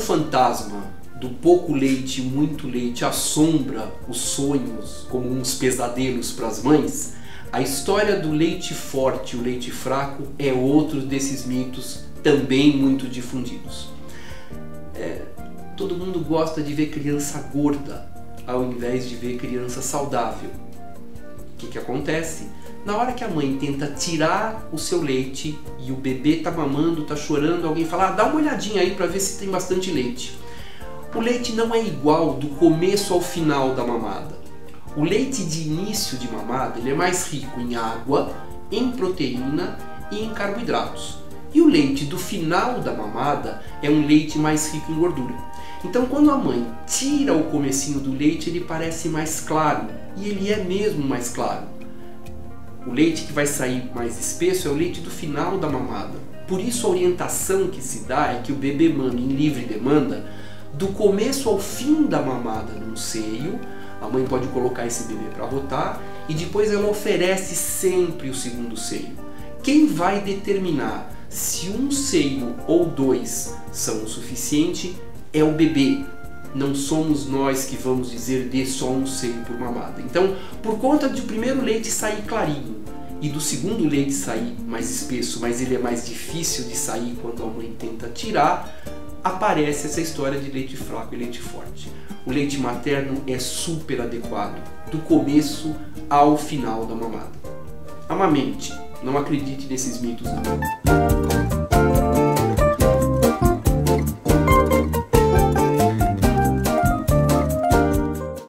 fantasma do pouco leite e muito leite assombra os sonhos como uns pesadelos para as mães, a história do leite forte e o leite fraco é outro desses mitos também muito difundidos. É, todo mundo gosta de ver criança gorda ao invés de ver criança saudável. O que, que acontece? Na hora que a mãe tenta tirar o seu leite e o bebê tá mamando, tá chorando, alguém fala: ah, dá uma olhadinha aí para ver se tem bastante leite. O leite não é igual do começo ao final da mamada. O leite de início de mamada ele é mais rico em água, em proteína e em carboidratos. E o leite do final da mamada é um leite mais rico em gordura. Então quando a mãe tira o comecinho do leite, ele parece mais claro, e ele é mesmo mais claro. O leite que vai sair mais espesso é o leite do final da mamada. Por isso a orientação que se dá é que o bebê mame em livre demanda do começo ao fim da mamada num seio. A mãe pode colocar esse bebê para rotar e depois ela oferece sempre o segundo seio. Quem vai determinar se um seio ou dois são o suficiente é o bebê, não somos nós que vamos dizer dê só um seio por mamada. Então, por conta de o primeiro leite sair clarinho e do segundo leite sair mais espesso, mas ele é mais difícil de sair quando a mãe tenta tirar, aparece essa história de leite fraco e leite forte. O leite materno é super adequado, do começo ao final da mamada. Amamente, não acredite nesses mitos não.